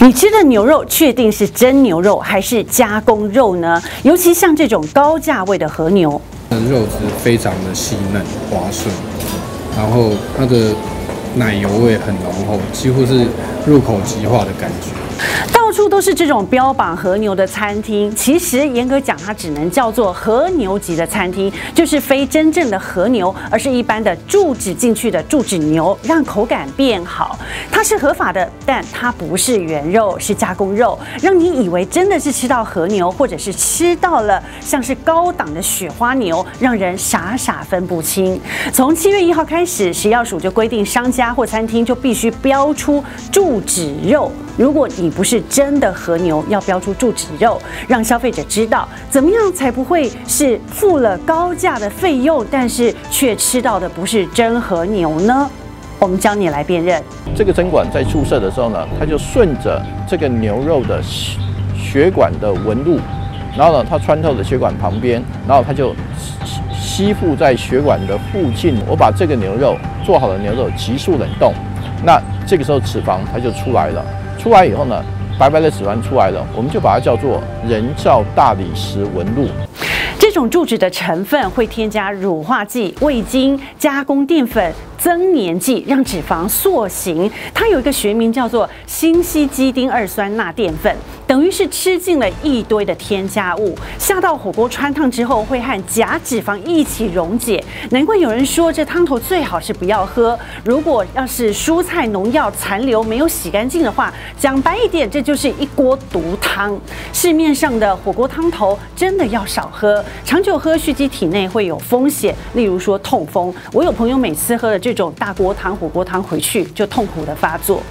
你吃的牛肉确定是真牛肉还是加工肉呢？尤其像这种高价位的和牛，肉质非常的细嫩滑顺，然后它的奶油味很浓厚，几乎是入口即化的感觉。到处都是这种标榜和牛的餐厅，其实严格讲，它只能叫做和牛级的餐厅，就是非真正的和牛，而是一般的注脂进去的注脂牛，让口感变好。它是合法的，但它不是原肉，是加工肉，让你以为真的是吃到和牛，或者是吃到了像是高档的雪花牛，让人傻傻分不清。从七月一号开始，食药署就规定，商家或餐厅就必须标出注脂肉。如果你不是真的和牛，要标出注脂肉，让消费者知道怎么样才不会是付了高价的费用，但是却吃到的不是真和牛呢？我们教你来辨认。这个针管在注射的时候呢，它就顺着这个牛肉的血管的纹路，然后呢，它穿透的血管旁边，然后它就吸附在血管的附近。我把这个牛肉做好的牛肉急速冷冻，那这个时候脂肪它就出来了。出来以后呢，白白的纸纹出来了，我们就把它叫做人造大理石纹路。这种注脂的成分会添加乳化剂、味精、加工淀粉。增黏剂让脂肪塑形，它有一个学名叫做新西基丁二酸钠淀粉，等于是吃进了一堆的添加物，下到火锅穿烫之后会和假脂肪一起溶解，难怪有人说这汤头最好是不要喝。如果要是蔬菜农药残留没有洗干净的话，讲白一点，这就是一锅毒汤。市面上的火锅汤头真的要少喝，长久喝蓄积体内会有风险，例如说痛风。我有朋友每次喝了这种大锅汤、火锅汤回去就痛苦的发作。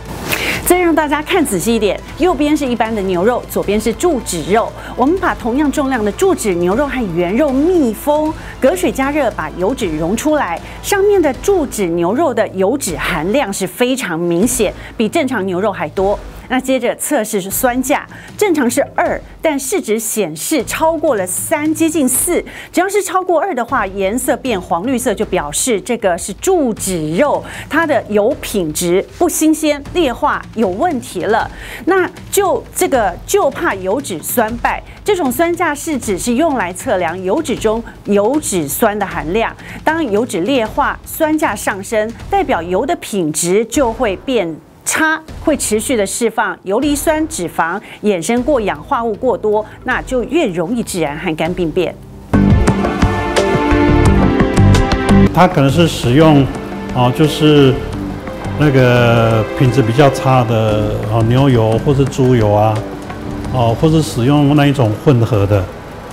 再让大家看仔细一点，右边是一般的牛肉，左边是注脂肉。我们把同样重量的注脂牛肉和原肉密封，隔水加热，把油脂溶出来。上面的注脂牛肉的油脂含量是非常明显，比正常牛肉还多。那接着测试是酸价，正常是二，但市值显示超过了三，接近四。只要是超过二的话，颜色变黄绿色，就表示这个是注脂肉，它的油品质不新鲜、劣化、有问题了。那就这个就怕油脂酸败，这种酸价是指是用来测量油脂中油脂酸的含量。当油脂劣化、酸价上升，代表油的品质就会变。差会持续的释放游离酸、脂肪，衍生过氧化物过多，那就越容易致癌和肝病变。它可能是使用哦，就是那个品质比较差的哦牛油或是猪油啊，哦，或是使用那一种混合的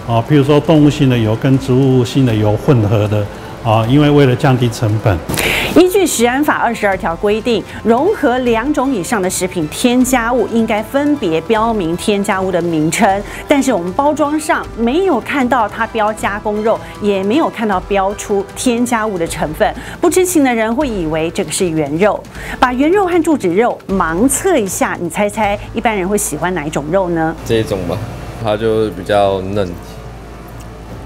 哦，比如说动物性的油跟植物性的油混合的啊，因为为了降低成本。依据食安法二十二条规定，融合两种以上的食品添加物应该分别标明添加物的名称。但是我们包装上没有看到它标加工肉，也没有看到标出添加物的成分，不知情的人会以为这个是原肉。把原肉和注脂肉盲测一下，你猜猜一般人会喜欢哪一种肉呢？这一种吧，它就比较嫩。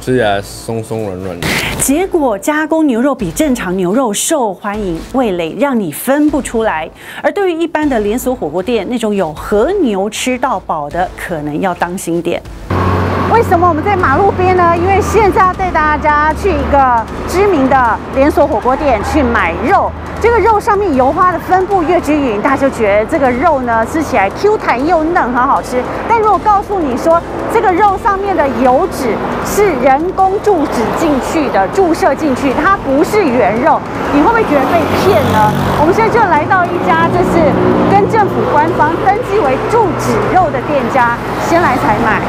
吃起来松松软软的，结果加工牛肉比正常牛肉受欢迎，味蕾让你分不出来。而对于一般的连锁火锅店，那种有和牛吃到饱的，可能要当心点。为什么我们在马路边呢？因为现在要带大家去一个知名的连锁火锅店去买肉。这个肉上面油花的分布越均匀，大家就觉得这个肉呢吃起来 Q 弹又嫩，很好吃。但如果告诉你说这个肉上面的油脂是人工注脂进去的，注射进去，它不是原肉，你会不会觉得被骗呢？我们现在就来到一家就是跟政府官方登记为注脂肉的店家，先来采买。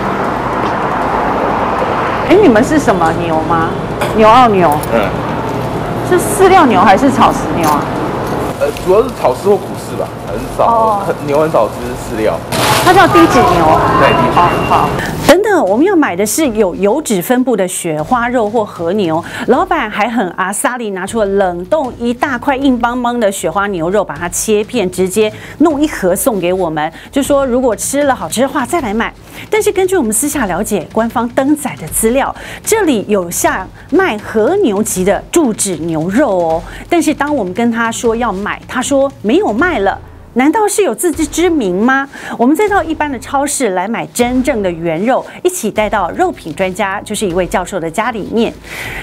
哎，你们是什么牛吗？牛澳牛。嗯。是饲料牛还是草食牛啊？呃，主要是草食或谷饲吧，很少，很牛很少吃饲料。它叫低脂牛。对，低脂。好。我们要买的是有油脂分布的雪花肉或和牛。老板还很阿萨里拿出了冷冻一大块硬邦邦的雪花牛肉，把它切片，直接弄一盒送给我们，就说如果吃了好吃的话再来买。但是根据我们私下了解，官方登载的资料，这里有下卖和牛级的注脂牛肉哦。但是当我们跟他说要买，他说没有卖了。难道是有自知之明吗？我们再到一般的超市来买真正的原肉，一起带到肉品专家，就是一位教授的家里面。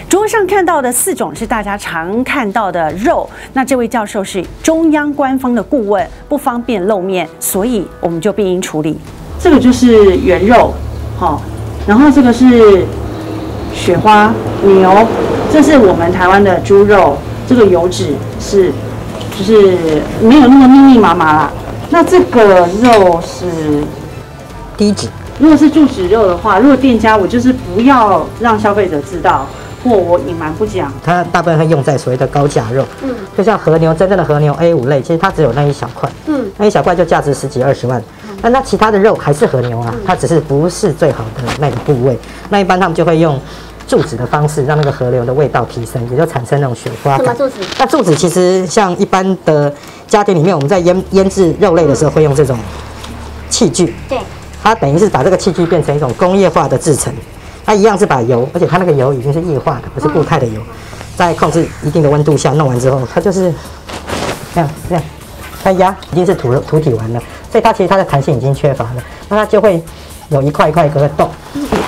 桌上看到的四种是大家常看到的肉，那这位教授是中央官方的顾问，不方便露面，所以我们就变音处理。这个就是原肉，好，然后这个是雪花牛，这是我们台湾的猪肉，这个油脂是就是没有那么密密麻麻啦。那这个肉是低脂，如果是注脂肉的话，如果店家我就是不要让消费者知道，或我隐瞒不讲。它大部分会用在所谓的高价肉，嗯，就像和牛，真正的和牛 A 五类，其实它只有那一小块，嗯，那一小块就价值十几二十万，那那其他的肉还是和牛啊，它只是不是最好的那个部位，那一般他们就会用注脂的方式让那个河流的味道提升，也就产生那种雪花感。注脂？那柱子其实像一般的家庭里面，我们在腌腌制肉类的时候会用这种器具，对，它等于是把这个器具变成一种工业化的制成，它一样是把油，而且它那个油已经是液化的，不是固态的油，在控制一定的温度下弄完之后，它就是这样这样，它压已经是涂了涂体完了，所以它其实它的弹性已经缺乏了，那它就会有一块一块一个洞，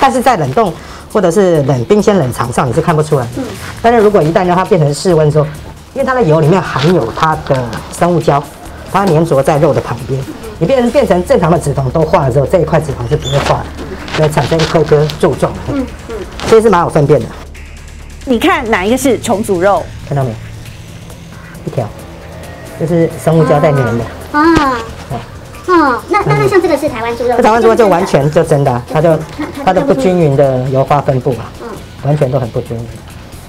但是在冷冻或者是冷冰鲜冷藏上你是看不出来。嗯，但是如果一旦让它变成室温之后，因为它的油里面含有它的生物胶，它粘着在肉的旁边，你变成变成正常的脂肪都化了之后，这一块脂肪是不会化的，所以产生一颗颗柱状的，嗯嗯，所以是蛮好分辨的，你看哪一个是重组肉？看到没有？一条，就是生物胶带粘的，啊，哦，那那那像这个是台湾猪肉，这台湾猪肉就完全就真的啊、它就它的不均匀的油花分布啊，完全都很不均匀，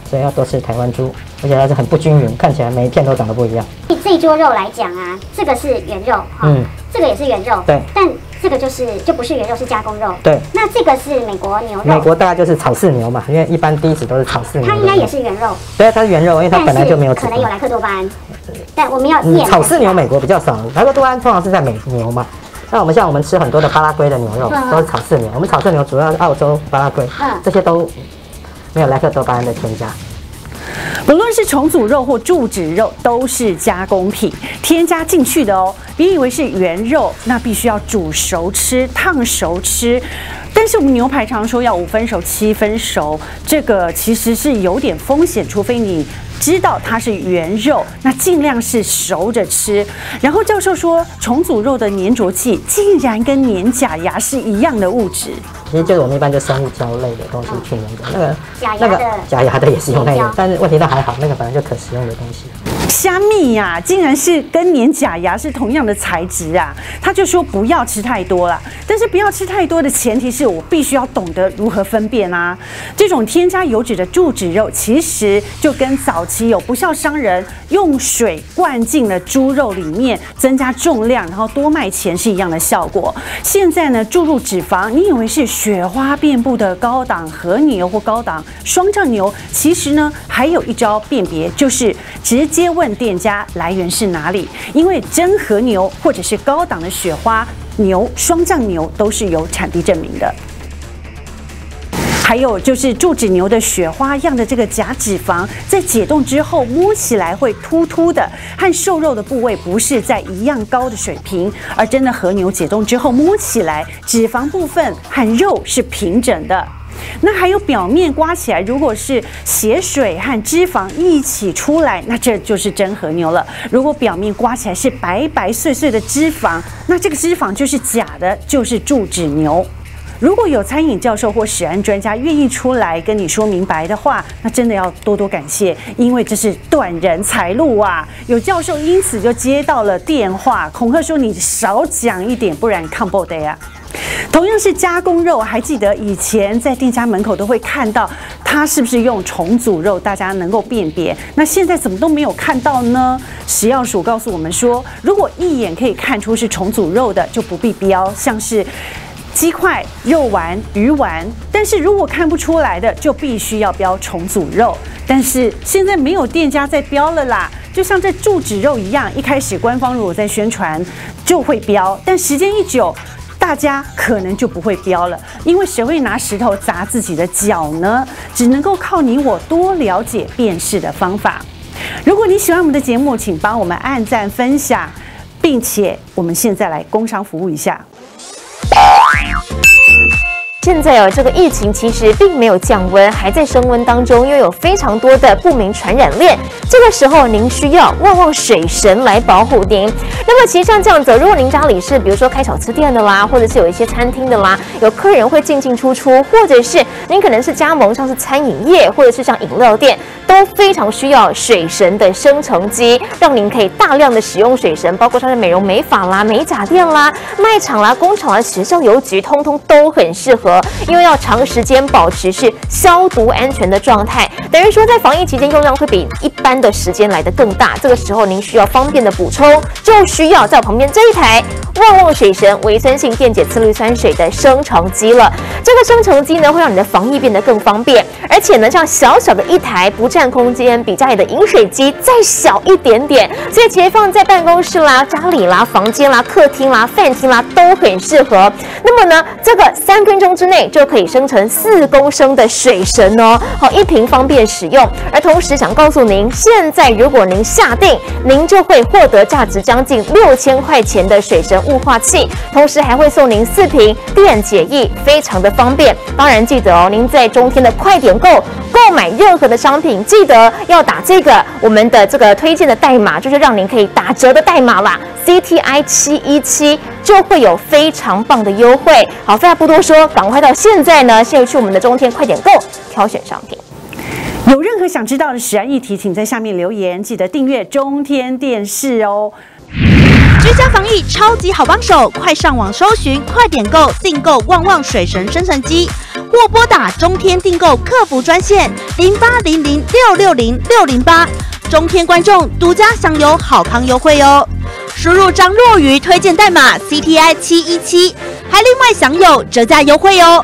所以要多吃台湾猪，而且它是很不均匀，看起来每一片都长得不一样。以这一桌肉来讲啊，这个是原肉，哈、嗯。这个也是原肉，对。但这个就是就不是原肉，是加工肉，对，那这个是美国牛肉，美国大概就是草饲牛嘛，因为一般低脂都是草饲牛。它应该也是原肉，对啊，它是原肉，因为它本来就没有可能有莱克多巴胺，但我们要嗯，验草饲牛美国比较少，莱克多巴胺通常是在美牛嘛。那我们像我们吃很多的巴拉圭的牛肉嗯都是草饲牛，我们草饲牛主要是澳洲巴拉圭嗯，这些都没有莱克多巴胺的添加。不论是重组肉或注脂肉，都是加工品，添加进去的哦。别以为是原肉，那必须要煮熟吃、烫熟吃。但是我们牛排常说要五分熟、七分熟，这个其实是有点风险，除非你知道它是原肉，那尽量是熟着吃。然后教授说，重组肉的粘着剂竟然跟粘假牙是一样的物质。其实就是我们一般就生物胶类的东西去粘的，那个那个假牙的假牙的也是用那胶个，但是问题倒还好，那个本来就可食用的东西。虾米呀、竟然是跟粘假牙是同样的材质啊！他就说不要吃太多了，但是不要吃太多的前提是我必须要懂得如何分辨啊。这种添加油脂的注脂肉，其实就跟早期有不孝商人用水灌进了猪肉里面，增加重量，然后多卖钱是一样的效果。现在呢，注入脂肪，你以为是雪花遍布的高档和牛或高档双酱牛，其实呢，还有一招辨别，就是直接问店家来源是哪里，因为真和牛或者是高档的雪花牛、双酱牛都是有产地证明的。还有就是注脂牛的雪花样的这个假脂肪，在解冻之后摸起来会突突的，和瘦肉的部位不是在一样高的水平，而真的和牛解冻之后摸起来脂肪部分和肉是平整的。那还有表面刮起来，如果是血水和脂肪一起出来，那这就是真和牛了。如果表面刮起来是白白碎碎的脂肪，那这个脂肪就是假的，就是注脂牛。如果有餐饮教授或食安专家愿意出来跟你说明白的话，那真的要多多感谢，因为这是断人财路啊！有教授因此就接到了电话，恐吓说你少讲一点，不然抗报的呀。同样是加工肉，还记得以前在店家门口都会看到它是不是用重组肉，大家能够辨别。那现在怎么都没有看到呢？食药署告诉我们说，如果一眼可以看出是重组肉的，就不必标，像是。鸡块、肉丸、鱼丸，但是如果看不出来的，就必须要标重组肉。但是现在没有店家在标了啦，就像这注脂肉一样，一开始官方如果在宣传就会标，但时间一久。大家可能就不会标了，因为谁会拿石头砸自己的脚呢？只能够靠你我多了解辨识的方法。如果你喜欢我们的节目，请帮我们按赞分享。并且我们现在来工商服务一下。现在哦，这个疫情其实并没有降温，还在升温当中，又有非常多的不明传染链。这个时候，您需要旺旺水神来保护您。那么，其实像这样子，如果您家里是比如说开小吃店的啦，或者是有一些餐厅的啦，有客人会进进出出，或者是您可能是加盟，像是餐饮业，或者是像饮料店，都非常需要水神的生成机，让您可以大量的使用水神，包括像是美容美发啦、美甲店啦、卖场啦、工厂啦、学校、邮局，通通都很适合。因为要长时间保持是消毒安全的状态，等于说在防疫期间用量会比一般的时间来的更大。这个时候您需要方便的补充，就需要在我旁边这一台旺旺水神微酸性电解次氯酸水的生成机了。这个生成机呢，会让你的防疫变得更方便，而且呢，像小小的一台不占空间，比家里的饮水机再小一点点，所以其实放在办公室啦、家里啦、房间啦、客厅啦、饭厅啦都很适合。那么呢，这个三分钟之内就可以生成四公升的水神哦，好一瓶方便使用。而同时想告诉您，现在如果您下定，您就会获得价值将近六千块钱的水神雾化器，同时还会送您四瓶电解液，非常的方便。当然记得哦，您在中天的快点购购买任何的商品，记得要打这个我们的这个推荐的代码，就是让您可以打折的代码啦，CTI 七一七就会有非常棒的优惠。好，废话不多说，赶快到现在呢，现在去我们的中天快点购挑选商品。有任何想知道的实案议题，请在下面留言，记得订阅中天电视哦。居家防疫超级好帮手，快上网搜寻，快点购订购旺旺水神生成机，或拨打中天订购客服专线零八零零六六零六零八，中天观众独家享有好康优惠哦。输入张若愚推荐代码 CTI 七一七，还另外享有折价优惠哦。